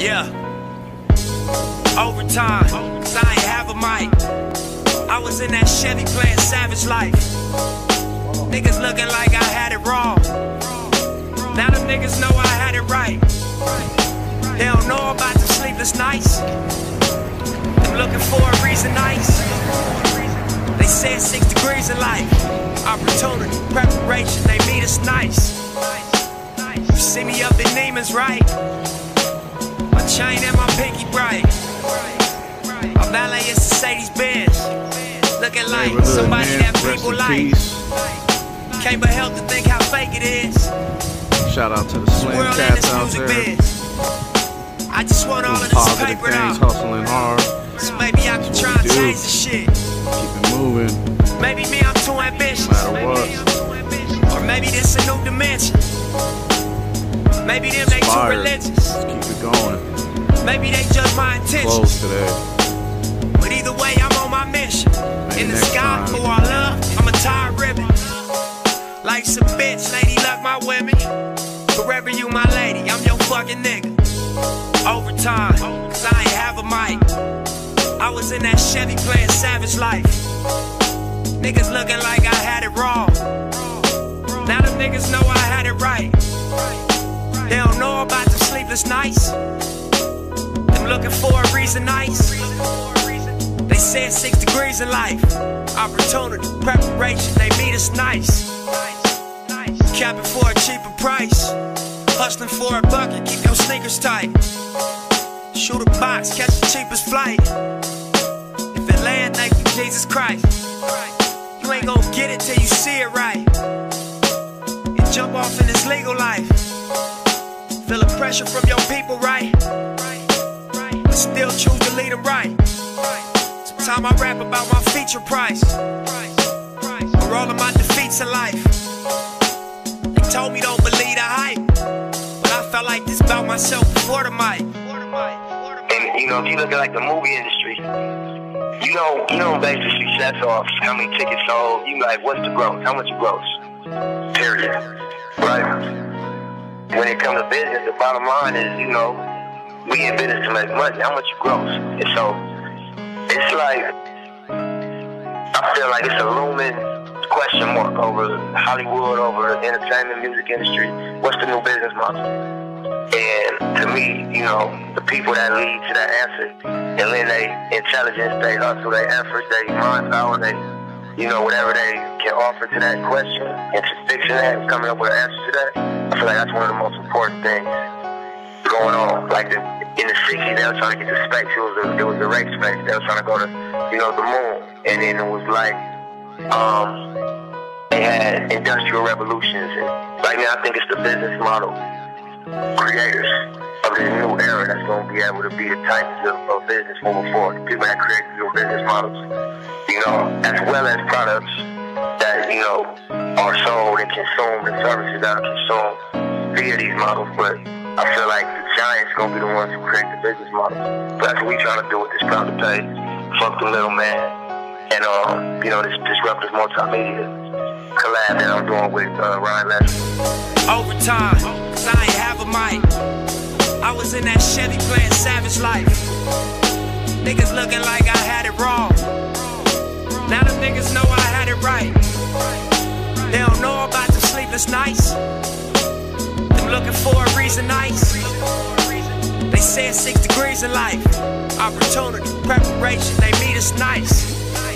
Yeah. Overtime, cause I ain't have a mic. I was in that Chevy playing Savage Life. Niggas looking like I had it wrong. Now them niggas know I had it right. They don't know about the sleepless nights. I'm looking for a reason nice. They said six degrees of life. Opportunity, preparation, they meet us nice. You see me up in Neiman's right. Chain and my pinky bright. My valet is Mercedes Benz. Looking like Neighborhood somebody man, that people like. peace. Can't but help to think how fake it is. Shout out to the in Cats out there. biz. I just want all of this paper things, out. hustling hard, So maybe I can try and change the shit. keep it moving. Maybe me, I'm too ambitious. No matter what. Or maybe this a new dimension. Maybe them they too religious. Let's keep it going. Maybe they judge my intentions. But either way, I'm on my mission. Maybe In the sky, time. for our love, I'm a tired ribbon. Life's a bitch, lady, love my women. Forever you my lady, I'm your fucking nigga. Overtime, cause I ain't have a mic. I was in that Chevy playing Savage Life. Niggas looking like I had it wrong. Now them niggas know I had it right. They don't know about the sleepless nights. Them looking for a reason nice. They said six degrees in life. Opportunity, preparation, they meet us nice. Capping for a cheaper price. Hustling for a bucket, keep your sneakers tight. Shoot a box, catch the cheapest flight. If it land, thank you, Jesus Christ. You ain't gonna get it till you see it right. And jump off in this legal life. Feel the pressure from your people, right? Right. Sometimes I rap about my feature price. Or all of my defeats in life. They told me don't believe the hype. But I felt like this about myself before the mic. And you know, if you look at like the movie industry, you know, you don't base the success off how many tickets sold. You like, what's the growth? How much it gross? Period. Right. When it comes to business, the bottom line is, you know, we in business to make money. How much it gross? And so, it's like, I feel like it's a looming question mark over Hollywood, over the entertainment music industry. What's the new business model? And to me, you know, the people that lead to that answer and lend their intelligence, they hustle, their efforts, their mind power, they, you know, whatever they can offer to that question and to fixing that and coming up with an answer to that, I feel like that's one of the most important things going on. Like the, in the 60s, they were trying to get to space. It was the, it was the race space. They were trying to go to, you know, the moon. And then it was like, um, they had industrial revolutions. And right now, I think it's the business model creators of this new era that's going to be able to be the titans of, of business moving forward. People that create new business models, you know, as well as products that, you know, are sold and consumed and services that are consumed via these models. But I feel like the giants to be the ones who create the business model. That's what we trying to do with this Proud to Pay, Fuck the Middle Man, and, um, you know, this disruptive multimedia collab that I'm doing with uh, Ryan Leslie. Overtime, cause I ain't have a mic. I was in that Chevy playing Savage Life. Niggas looking like I had it wrong. Now the niggas know I had it right. They don't know about the sleepless nights. Looking for a reason nice. They said six degrees in life. Opportunity, preparation, they meet us nice.